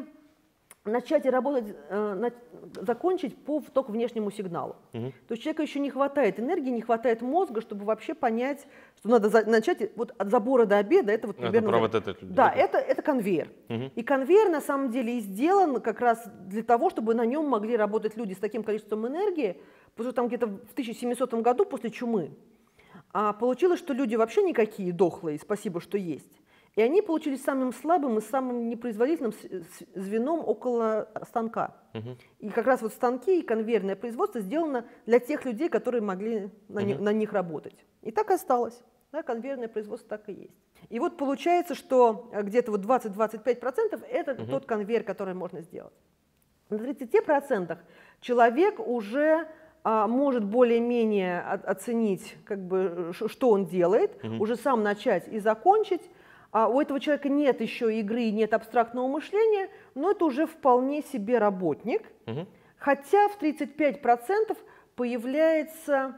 начать работать, э, на- закончить по только внешнему сигналу. Мгм. То есть человеку еще не хватает энергии, не хватает мозга, чтобы вообще понять, что надо за- начать вот от забора до обеда. Это вот Это примерно... про вот это. Да, это, это конвейер. Мгм. И конвейер на самом деле и сделан как раз для того, чтобы на нем могли работать люди с таким количеством энергии, потому что там где-то в 1700 году после чумы а получилось, что люди вообще никакие дохлые, спасибо, что есть. И они получились самым слабым и самым непроизводительным звеном около станка. Мгм. И как раз вот станки и конвейерное производство сделано для тех людей, которые могли на, ни- Мгм. на них работать. И так и осталось. Да, конвейерное производство так и есть. И вот получается, что э, где-то вот 20-25% это Мгм. тот конвейер, который можно сделать. На 30% человек уже а, может более-менее оценить, как бы, что он делает, Мгм. уже сам начать и закончить. А у этого человека нет еще игры, нет абстрактного мышления, но это уже вполне себе работник. Мгм. Хотя в 35% появляется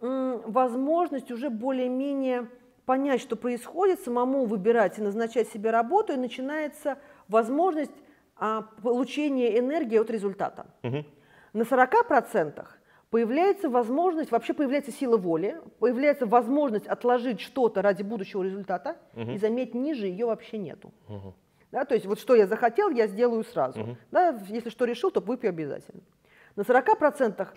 возможность уже более-менее понять, что происходит, самому выбирать и назначать себе работу, и начинается возможность а, получения энергии от результата. Мгм. На 40% появляется возможность, вообще появляется сила воли, появляется возможность отложить что-то ради будущего результата, Мгм. и заметь, ниже ее вообще нету. Мгм. Да, то есть вот что я захотел, я сделаю сразу. Мгм. Да, если что решил, то выпью обязательно. На 40%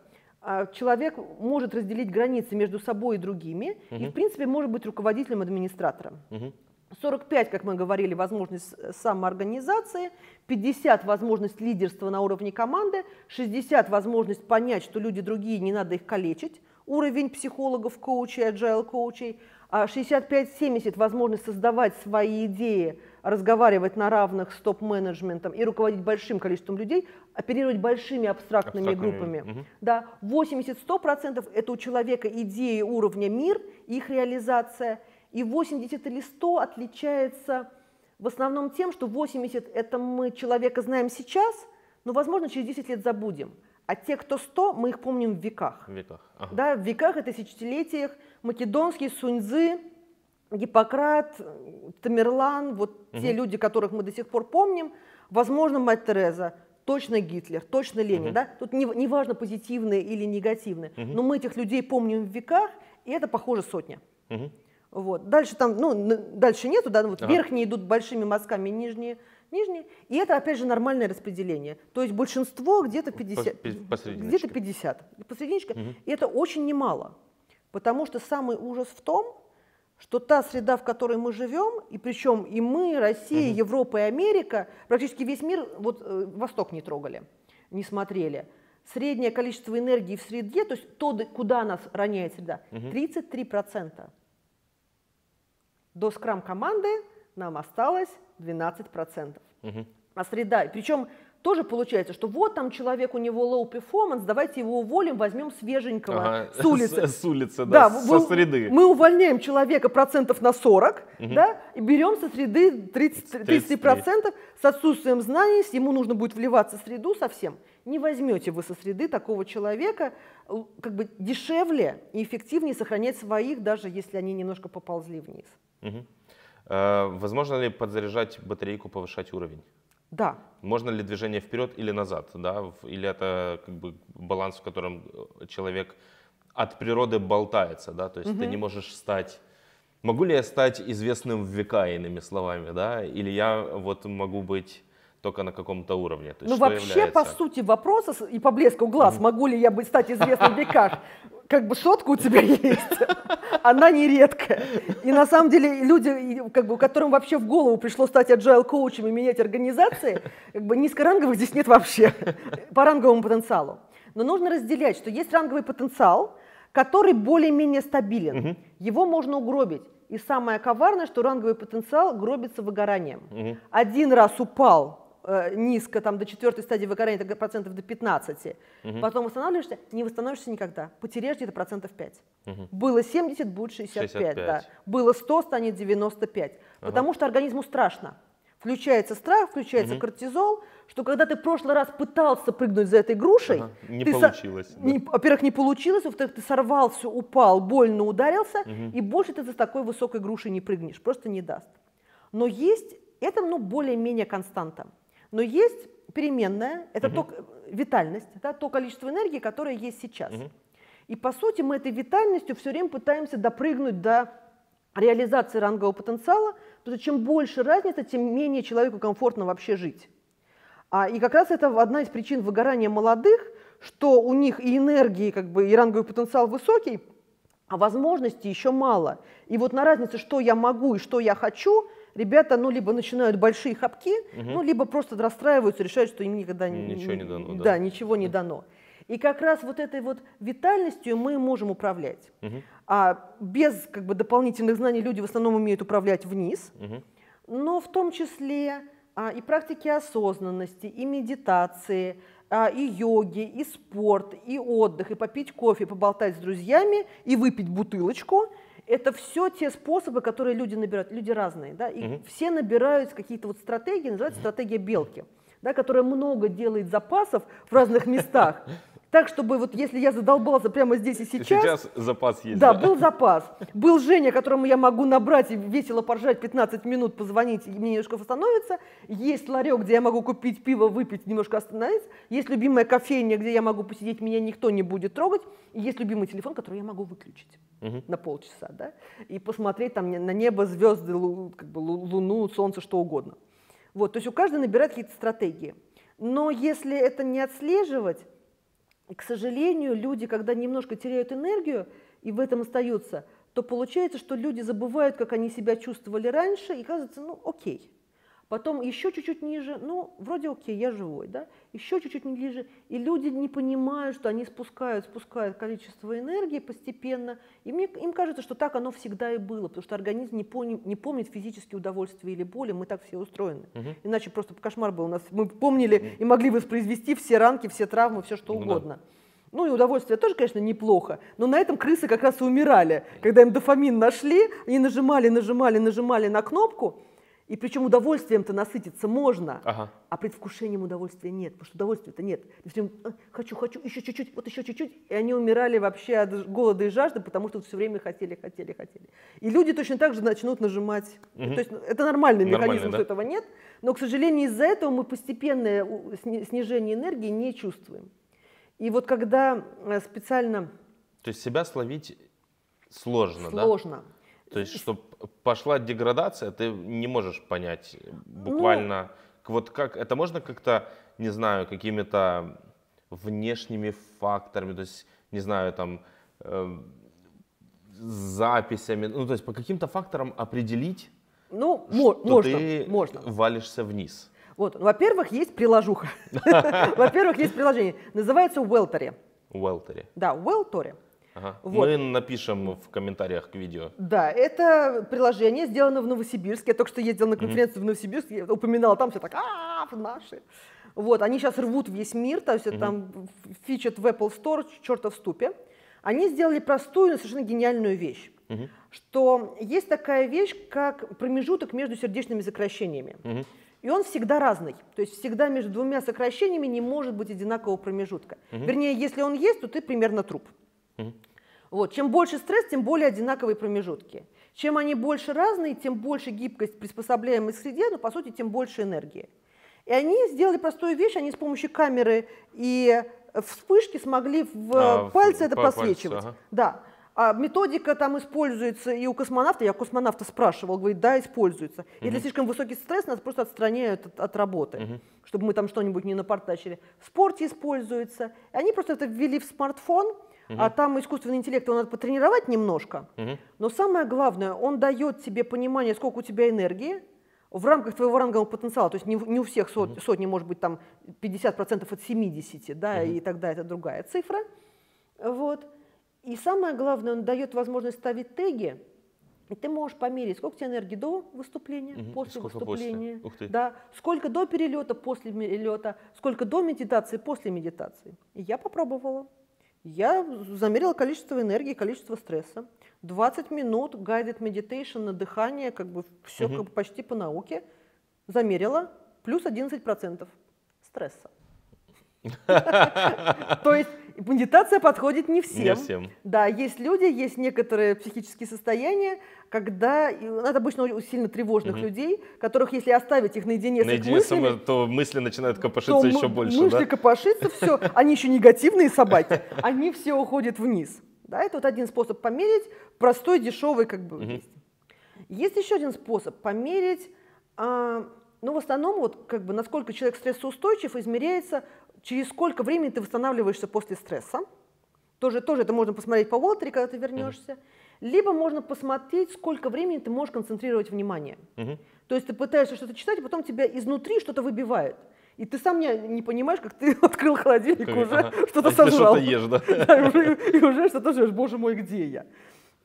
а, человек может разделить границы между собой и другими, и Мгм. в принципе может быть руководителем, администратором. Мгм. 45, как мы говорили, возможность самоорганизации, 50 возможность лидерства на уровне команды, 60 возможность понять, что люди другие, не надо их калечить, уровень психологов, коучей, agile коучей, 65-70 возможность создавать свои идеи, разговаривать на равных с топ-менеджментом и руководить большим количеством людей, оперировать большими абстрактными, абстрактными. группами. Угу. Да, 80-100% это у человека идеи уровня мир, их реализация, и 80 или 100 отличается в основном тем, что 80 это мы человека знаем сейчас, но, возможно, через 10 лет забудем. А те, кто 100, мы их помним в веках. В веках. Ага. Да, в веках и тысячелетиях. Македонский, Суньцзы, Гиппократ, Тамерлан, вот угу. те люди, которых мы до сих пор помним, возможно, мать Тереза, точно Гитлер, точно Ленин, угу. да? Тут не, не важно позитивные или негативные, угу. но мы этих людей помним в веках, и это похоже сотня. Угу. Вот. Дальше там, ну, дальше нету, да, вот ага. верхние идут большими мазками, нижние, нижние. И это, опять же, нормальное распределение. То есть большинство где-то 50. Где-то 50. Посрединочка. Угу. И это очень немало. Потому что самый ужас в том, что та среда, в которой мы живем, и причем и мы, Россия, угу. Европа и Америка, практически весь мир, вот э, Восток не трогали, не смотрели. Среднее количество энергии в среде, то есть то, куда нас роняет среда, угу. 33%. До скрам-команды нам осталось 12%. Угу. А среда, причем тоже получается, что вот там человек, у него low performance, давайте его уволим, возьмем свеженького ага, с улицы. (laughs) С, с улицы, да, да со мы, среды. Мы увольняем человека процентов на 40, угу. да, и берем со среды 30, 30 процентов с отсутствием знаний, ему нужно будет вливаться в среду совсем. Не возьмете вы со среды такого человека, как бы дешевле и эффективнее сохранять своих, даже если они немножко поползли вниз. Угу. Э, возможно ли подзаряжать батарейку, повышать уровень? Да. Можно ли движение вперед или назад, да? Или это как бы баланс, в котором э, человек от природы болтается, да? То есть угу. ты не можешь стать Могу ли я стать известным в века, иными словами, да? Или я вот могу быть только на каком-то уровне. То есть, ну вообще, является... по сути вопроса и по блеску глаз, mm могу ли я быть стать известным в веках, как бы сотка у тебя (laughs) есть, она нередкая. И на самом деле люди, как бы, которым вообще в голову пришло стать agile коучем и менять организации, как бы низкоранговых здесь нет вообще (laughs) по ранговому потенциалу. Но нужно разделять, что есть ранговый потенциал, который более-менее стабилен. Угу. Его можно угробить. И самое коварное, что ранговый потенциал гробится выгоранием. Угу. Один раз упал, низко, там до четвертой стадии выгорания, это процентов до 15, угу. потом восстанавливаешься, не восстановишься никогда, потеряешь где-то процентов 5. Угу. Было 70, будет 65, 65. Да. было 100, станет 95, ага. потому что организму страшно. Включается страх, включается угу. кортизол, что когда ты в прошлый раз пытался прыгнуть за этой грушей, ага, не получилось. Со... Да. во-первых, не получилось, во-вторых, ты сорвался, упал, больно ударился, угу. и больше ты за такой высокой грушей не прыгнешь, просто не даст. Но есть, это ну, более-менее константа. Но есть переменная, это угу. то, витальность, да, то количество энергии, которое есть сейчас. Угу. И по сути мы этой витальностью все время пытаемся допрыгнуть до реализации рангового потенциала, потому что чем больше разница, тем менее человеку комфортно вообще жить. А, и как раз это одна из причин выгорания молодых, что у них и энергии, как бы, и ранговый потенциал высокий, а возможностей еще мало. И вот на разнице, что я могу и что я хочу – ребята, ну, либо начинают большие хапки, угу. ну, либо просто расстраиваются, решают, что им никогда ничего не дано. Да, да ничего не дано. И как раз вот этой вот витальностью мы можем управлять. Угу. А без как бы, дополнительных знаний люди в основном умеют управлять вниз, угу. но в том числе а, и практики осознанности, и медитации, а, и йоги, и спорт, и отдых, и попить кофе, поболтать с друзьями, и выпить бутылочку – это все те способы, которые люди набирают. Люди разные, да, и угу. все набирают какие-то вот стратегии, называется стратегия белки, да, которая много делает запасов в разных местах. (laughs) Так, чтобы вот если я задолбался прямо здесь и сейчас... Сейчас запас есть. Да, да, был запас. Был Женя, которому я могу набрать и весело поржать 15 минут, позвонить, и мне немножко восстановится. Есть ларек, где я могу купить пиво, выпить, немножко остановиться. Есть любимая кофейня, где я могу посидеть, меня никто не будет трогать. И есть любимый телефон, который я могу выключить угу. на полчаса, да, и посмотреть там на небо, звезды, как бы, луну, солнце, что угодно. Вот, то есть у каждого набирает какие-то стратегии. Но если это не отслеживать, к сожалению, люди, когда немножко теряют энергию и в этом остаются, то получается, что люди забывают, как они себя чувствовали раньше, и кажется, ну окей. Потом еще чуть-чуть ниже, ну вроде окей, я живой, да? Еще чуть-чуть ниже, и люди не понимают, что они спускают, спускают количество энергии постепенно, и мне, им кажется, что так оно всегда и было, потому что организм не, помнит, не помнит физические удовольствия или боли, мы так все устроены. Угу. Иначе просто кошмар был у нас, мы помнили и могли воспроизвести все ранки, все травмы, все что угодно. Ну, да. Ну и удовольствие тоже, конечно, неплохо, но на этом крысы как раз и умирали. Когда им дофамин нашли, они нажимали, нажимали, нажимали на кнопку, и причем удовольствием-то насытиться можно, ага. а предвкушением удовольствия нет, потому что удовольствия-то нет. Все «А, хочу, хочу, еще чуть-чуть, вот еще чуть-чуть. И они умирали вообще от голода и жажды, потому что все время хотели, хотели, хотели. И люди точно так же начнут нажимать. Угу. То есть ну, это нормальный механизм, да? что этого нет, но, к сожалению, из-за этого мы постепенное снижение энергии не чувствуем. И вот когда э, специально... То есть себя словить сложно, сложно. да? Сложно. То есть, чтобы пошла деградация, ты не можешь понять буквально, ну, вот как, это можно как-то, не знаю, какими-то внешними факторами, то есть, не знаю, там, э, записями, ну, то есть по каким-то факторам определить, ну, что можно, ты можно. валишься вниз. Вот, во-первых, есть приложуха. (laughs) Во-первых, есть приложение. Называется Уэлтори. Уэлтори. Да, Уэлтори. Ага. Вот. Мы напишем в комментариях к видео. Да, это приложение сделано в Новосибирске. Я только что ездил на конференцию mm-hmm. в Новосибирск, я упоминала там, все так, а, наши. Вот, они сейчас рвут весь мир, то есть mm-hmm. там фичат в Apple Store, чертов ступе. Они сделали простую, но совершенно гениальную вещь, mm-hmm. что есть такая вещь, как промежуток между сердечными сокращениями. Mm-hmm. И он всегда разный. То есть всегда между двумя сокращениями не может быть одинакового промежутка. Угу. Вернее, если он есть, то ты примерно труп. Угу. Вот. Чем больше стресс, тем более одинаковые промежутки. Чем они больше разные, тем больше гибкость приспособляемой среде, но по сути тем больше энергии. И они сделали простую вещь, они с помощью камеры и вспышки смогли в а, пальце в, это по просвечивать. Пальцу, ага. Да. А методика там используется и у космонавта, я космонавта спрашивал, говорит, да, используется. Угу. Если слишком высокий стресс, нас просто отстраняют от, от работы, угу. чтобы мы там что-нибудь не напортачили. В спорте используется. И они просто это ввели в смартфон, угу. а там искусственный интеллект, его надо потренировать немножко. Угу. Но самое главное, он дает тебе понимание, сколько у тебя энергии, в рамках твоего рангового потенциала, то есть не, не у всех сот, сотни может быть там 50% от 70, да, и тогда это другая цифра. Вот. И самое главное, он дает возможность ставить теги, и ты можешь померить, сколько у тебя энергии до выступления, угу. после сколько выступления, после? Да, сколько до перелета, после перелета, сколько до медитации, после медитации. И я попробовала. Я замерила количество энергии, количество стресса. 20 минут guided meditation на дыхание, как бы все угу. как бы почти по науке. Замерила, плюс 11% стресса. (laughs) То есть медитация подходит не всем. Не всем. Да, есть люди, есть некоторые психические состояния, когда это обычно у сильно тревожных угу. людей, которых если оставить их наедине, наедине с их мыслями, то мысли начинают копошиться еще больше. Мысли да? копошиться, все, они еще негативные собаки, они все уходят вниз. Да, это вот один способ померить, простой, дешевый, как бы. Угу. Есть. есть еще один способ померить. А, ну, в основном, вот, как бы, насколько человек стрессоустойчив, измеряется через сколько времени ты восстанавливаешься после стресса. Тоже, тоже это можно посмотреть по Уолтере, когда ты вернешься. Mm-hmm. Либо можно посмотреть, сколько времени ты можешь концентрировать внимание. Mm-hmm. То есть ты пытаешься что-то читать, а потом тебя изнутри что-то выбивает. И ты сам не, не понимаешь, как ты (laughs) открыл холодильник, уже ага. (laughs) что-то а сожрал. Что-то ешь, да? (laughs) да и, уже, и уже что-то жрешь. Боже мой, где я?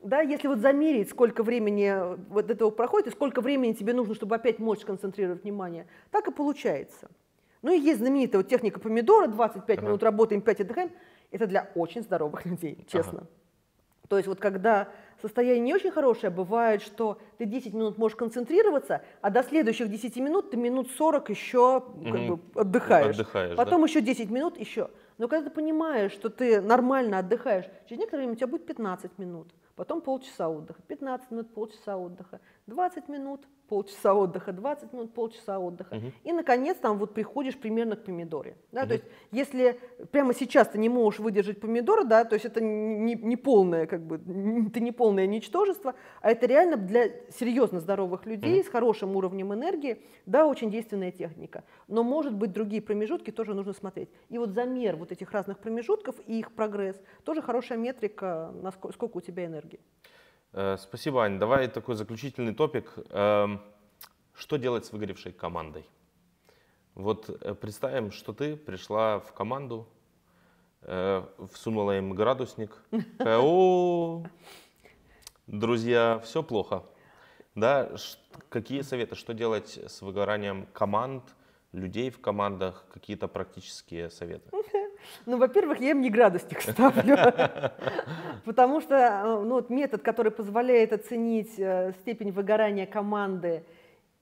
Да, если вот замерить, сколько времени вот этого проходит, и сколько времени тебе нужно, чтобы опять мочь концентрировать внимание, так и получается. Ну и есть знаменитая вот техника помидора, 25 ага. минут работаем, 5 отдыхаем. Это для очень здоровых людей, честно. Ага. То есть вот когда состояние не очень хорошее, бывает, что ты 10 минут можешь концентрироваться, а до следующих 10 минут ты минут 40 еще как бы, отдыхаешь. отдыхаешь. Потом да? еще 10 минут еще. Но когда ты понимаешь, что ты нормально отдыхаешь, через некоторое время у тебя будет 15 минут, потом полчаса отдыха, 15 минут, полчаса отдыха, 20 минут, полчаса отдыха, 20 минут, полчаса отдыха. Угу. И, наконец, там вот приходишь примерно к помидоре. Да? Угу. То есть, если прямо сейчас ты не можешь выдержать помидора, да, то есть это не, не полное, как бы, это не полное ничтожество, а это реально для серьезно здоровых людей угу. с хорошим уровнем энергии, да, очень действенная техника. Но, может быть, другие промежутки тоже нужно смотреть. И вот замер вот этих разных промежутков и их прогресс тоже хорошая метрика, насколько, сколько у тебя энергии. Э, спасибо, Ань. Давай такой заключительный топик. Эм, что делать с выгоревшей командой? Вот э, представим, что ты пришла в команду, э, всунула им градусник, о, друзья, все плохо. Да, какие советы, что делать с выгоранием команд, людей в командах, какие-то практические советы? (laughs) Ну, во-первых, я им не градусник ставлю, (laughs) потому что э, ну, вот метод, который позволяет оценить э, степень выгорания команды,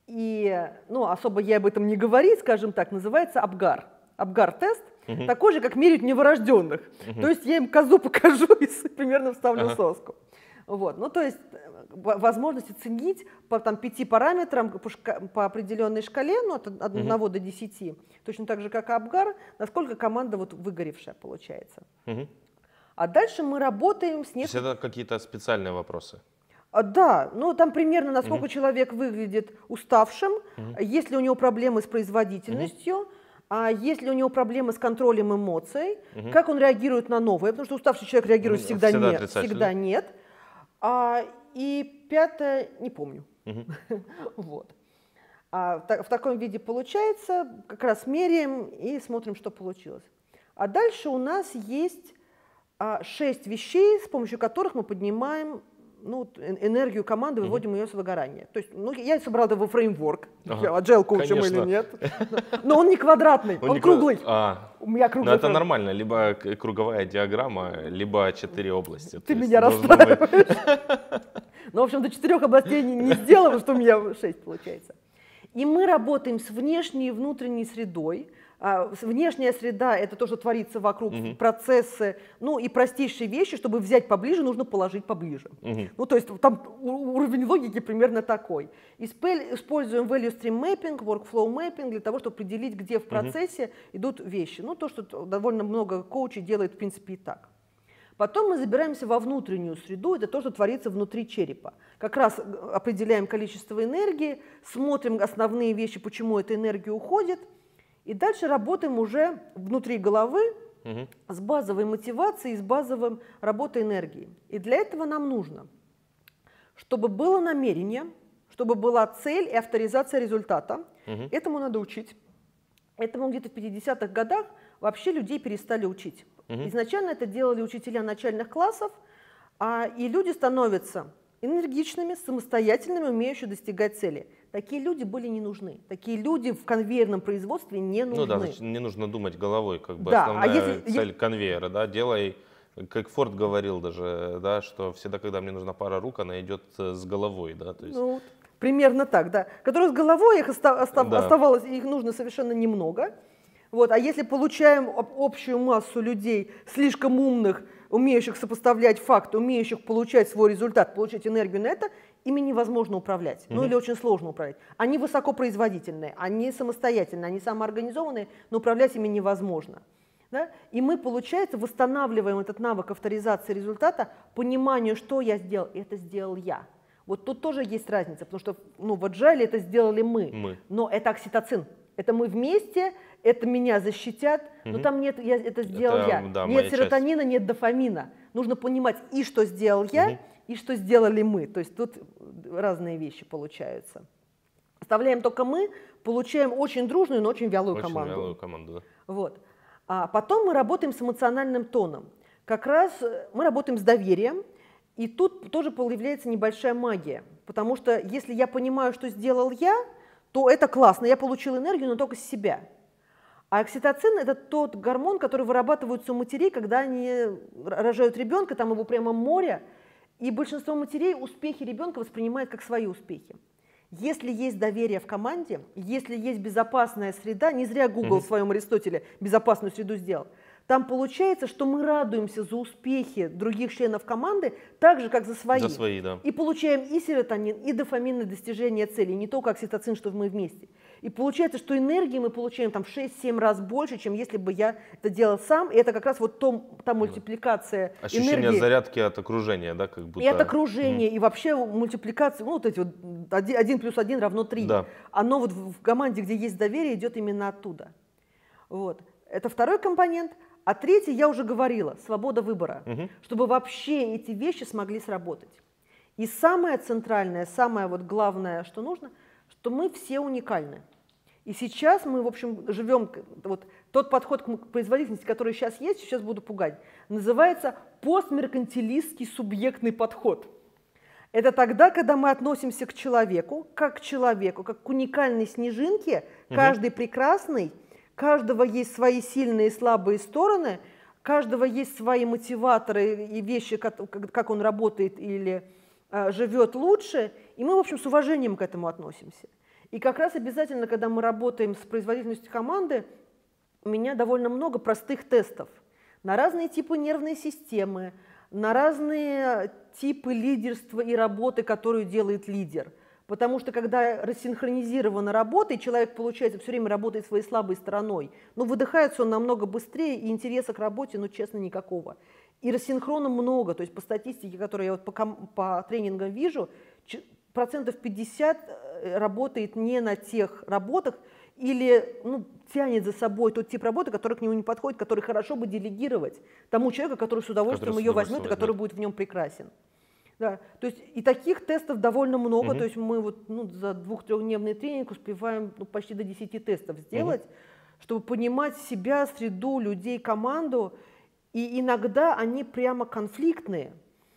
и ну, особо я об этом не говорить, скажем так, называется Абгар. Абгар-тест, угу. такой же, как мерить новорожденных. Угу. То есть я им козу (laughs) покажу и примерно вставлю ага. соску. Вот. Ну, то есть э, возможность оценить по там, пяти параметрам по, шка- по определенной шкале, ну, от 1 угу. до 10, точно так же, как и Абгар, насколько команда вот выгоревшая получается. Угу. А дальше мы работаем с несколькими... То есть это какие-то специальные вопросы? А, да, ну там примерно насколько угу. человек выглядит уставшим, угу. есть ли у него проблемы с производительностью, угу. а есть ли у него проблемы с контролем эмоций, угу. как он реагирует на новое, потому что уставший человек реагирует всегда, всегда нет, всегда нет. А, и пятое, не помню. Угу. (laughs) вот. А в, в таком виде получается, как раз меряем и смотрим, что получилось. А дальше у нас есть а, шесть вещей, с помощью которых мы поднимаем ну, энергию команды, выводим mm-hmm. ее с выгорания. То есть, ну, я собрал во фреймворк, ага. agile коучем или нет. (laughs) Но он не квадратный, он, он не круглый. А. У меня круглый. Ну, это нормально, либо круговая диаграмма, либо четыре области. Ты меня расстраиваешь. (laughs) Ну, в общем, до четырех областей не сделал, что у меня шесть получается. И мы работаем с внешней и внутренней средой, а, внешняя среда – это то, что творится вокруг, угу. процессы, ну и простейшие вещи, чтобы взять поближе, нужно положить поближе. Угу. Ну, то есть там уровень логики примерно такой. Используем value stream mapping, workflow mapping для того, чтобы определить, где в процессе угу. идут вещи. Ну, то, что довольно много коучей делает, в принципе, и так. Потом мы забираемся во внутреннюю среду, это то, что творится внутри черепа. Как раз э, определяем количество энергии, смотрим основные вещи, почему эта энергия уходит – и дальше работаем уже внутри головы угу. с базовой мотивацией, с базовым работой энергии. И для этого нам нужно, чтобы было намерение, чтобы была цель и авторизация результата. Угу. Этому надо учить. Этому где-то в 50-х годах вообще людей перестали учить. Угу. Изначально это делали учителя начальных классов, а, и люди становятся энергичными, самостоятельными, умеющими достигать цели. Такие люди были не нужны. Такие люди в конвейерном производстве не нужны. Ну да, не нужно думать головой, как бы да, а основная а если, цель конвейера, да, делай, как Форд говорил даже, да, что всегда, когда мне нужна пара рук, она идет э, с головой, да, то есть. Ну, примерно так, да. Которые с головой их оста- остав- да. оставалось, их нужно совершенно немного. Вот, а если получаем общую массу людей слишком умных, умеющих сопоставлять факты, умеющих получать свой результат, получать энергию на это, ими невозможно управлять, угу. ну или очень сложно управлять. Они высокопроизводительные, они самостоятельные, они самоорганизованные, но управлять ими невозможно. Да? И мы, получается, восстанавливаем этот навык авторизации результата, пониманию, что я сделал, это сделал я. Вот тут тоже есть разница, потому что ну, в Agile это сделали мы, мы. но это окситоцин. Это мы вместе, это меня защитят, угу. но там нет, я, это сделал это, я. Да, нет серотонина, часть. нет дофамина. Нужно понимать и что сделал я, угу. и что сделали мы. То есть тут разные вещи получаются. Оставляем только мы, получаем очень дружную, но очень вялую очень команду. Вялую команду да. Вот. А потом мы работаем с эмоциональным тоном. Как раз э, мы работаем с доверием, и тут тоже появляется небольшая магия. Потому что если я понимаю, что сделал я, то это классно, я получил энергию, но только с себя. А окситоцин – это тот гормон, который вырабатывается у матерей, когда они рожают ребенка, там его прямо море, и большинство матерей успехи ребенка воспринимает как свои успехи. Если есть доверие в команде, если есть безопасная среда, не зря Google mm-hmm. в своем Аристотеле безопасную среду сделал – там получается, что мы радуемся за успехи других членов команды так же, как за свои. За свои, да. И получаем и серотонин, и дофамин на достижение цели, не только окситоцин, что мы вместе. И получается, что энергии мы получаем там в 6-7 раз больше, чем если бы я это делал сам. И это как раз вот том, та мультипликация Ощущение энергии. зарядки от окружения, да, как будто. И от окружения, mm. и вообще мультипликация, ну вот эти вот 1 плюс 1 равно 3. Да. Оно вот в команде, где есть доверие, идет именно оттуда. Вот. Это второй компонент. А третий, я уже говорила, свобода выбора, угу. чтобы вообще эти вещи смогли сработать. И самое центральное, самое вот главное, что нужно, что мы все уникальны. И сейчас мы, в общем, живем, вот тот подход к производительности, который сейчас есть, сейчас буду пугать, называется постмеркантилистский субъектный подход. Это тогда, когда мы относимся к человеку, как к человеку, как к уникальной снежинке, каждый угу. прекрасный, каждого есть свои сильные и слабые стороны, каждого есть свои мотиваторы и вещи, как, он работает или э, живет лучше, и мы, в общем, с уважением к этому относимся. И как раз обязательно, когда мы работаем с производительностью команды, у меня довольно много простых тестов на разные типы нервной системы, на разные типы лидерства и работы, которую делает лидер. Потому что когда рассинхронизирована работа, и человек, получается, все время работает своей слабой стороной, ну, выдыхается он намного быстрее, и интереса к работе, ну, честно, никакого. И рассинхрона много, то есть по статистике, которую я вот по, по тренингам вижу, процентов 50 э, работает не на тех работах, или ну, тянет за собой тот тип работы, который к нему не подходит, который хорошо бы делегировать тому человеку, который с удовольствием который ее возьмет и который будет в нем прекрасен. Да, то есть и таких тестов довольно много, угу. то есть мы вот ну, за двух-трехдневный тренинг успеваем ну, почти до 10 тестов сделать, угу. чтобы понимать себя, среду, людей, команду, и иногда они прямо конфликтные.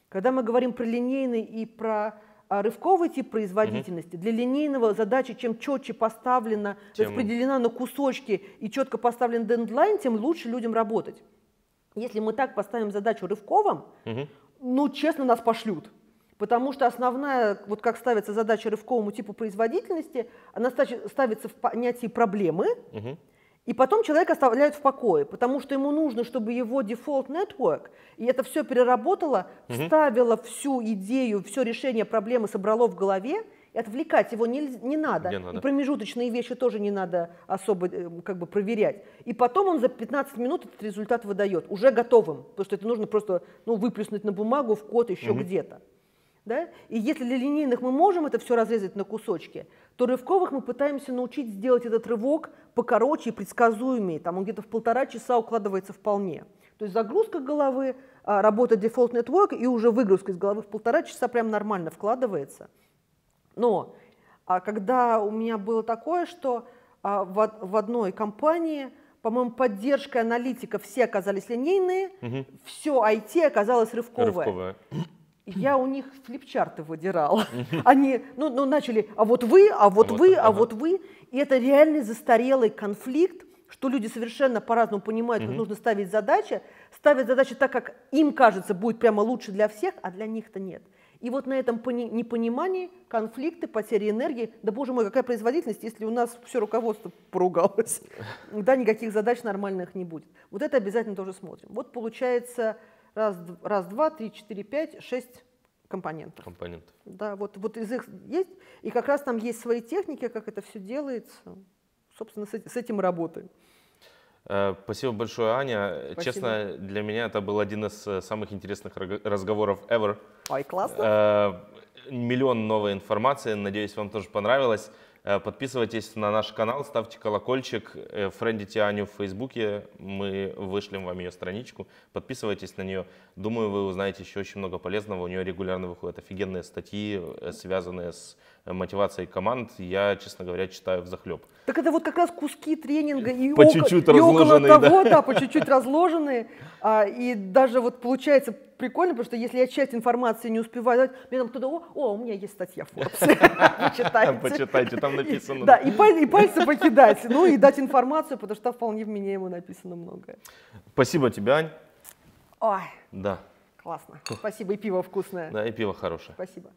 Когда мы говорим про линейный и про а рывковый тип производительности угу. для линейного задачи, чем четче поставлена, тем... распределена на кусочки и четко поставлен дендлайн, тем лучше людям работать. Если мы так поставим задачу рывковым, угу. Ну, честно, нас пошлют. Потому что основная, вот как ставится задача рывковому типу производительности, она ставится в понятии проблемы, угу. И потом человека оставляют в покое, потому что ему нужно, чтобы его default network, и это все переработало, угу. вставило всю идею, все решение проблемы собрало в голове, отвлекать его не, не надо. Не надо. И промежуточные вещи тоже не надо особо э, как бы проверять. И потом он за 15 минут этот результат выдает, уже готовым, потому что это нужно просто ну, выплюснуть на бумагу, в код еще угу. где-то. Да? И если для линейных мы можем это все разрезать на кусочки, то рывковых мы пытаемся научить сделать этот рывок покороче и предсказуемее. Там он где-то в полтора часа укладывается вполне. То есть загрузка головы, а, работа Network и уже выгрузка из головы в полтора часа прям нормально вкладывается. Но а когда у меня было такое, что а, в, в одной компании, по-моему, поддержка аналитика все оказались линейные, угу. все IT оказалось рывковое. рывковое я у них флипчарты выдирала. Они ну, ну, начали, а вот вы, а вот, а вы, а вот вы. И это реальный застарелый конфликт, что люди совершенно по-разному понимают, как нужно ставить задачи, ставят задачи так, как им кажется, будет прямо лучше для всех, а для них-то нет. И вот на этом непонимании конфликты, потери энергии, да боже мой, какая производительность, если у нас все руководство поругалось, (laughs) да, никаких задач нормальных не будет. Вот это обязательно тоже смотрим. Вот получается раз, раз, два, три, четыре, пять, шесть компонентов. Компонентов. Да, вот, вот из их есть, и как раз там есть свои техники, как это все делается. Собственно, с, с этим и работаем. Э, спасибо большое, Аня. Спасибо. Честно, для меня это был один из э, самых интересных разговоров ever. Ой, классно. Э, миллион новой информации. Надеюсь, вам тоже понравилось. Э, подписывайтесь на наш канал, ставьте колокольчик, э, френдите Аню в Фейсбуке, мы вышлем вам ее страничку, подписывайтесь на нее. Думаю, вы узнаете еще очень много полезного, у нее регулярно выходят офигенные статьи, э, связанные с мотивацией команд. Я, честно говоря, читаю в захлеб. Так это вот как раз куски тренинга и, по чуть-чуть и около того, да, да по чуть-чуть разложенные. А, и даже вот получается прикольно, потому что если я часть информации не успеваю дать, мне там кто-то, о, о, у меня есть статья Forbes, (laughs) почитайте. Почитайте, там написано. Да, и пальцы покидать, ну и дать информацию, потому что вполне вменяемо написано многое. Спасибо тебе, Ань. Ой. Да. Классно. Спасибо, и пиво вкусное. Да, и пиво хорошее. Спасибо.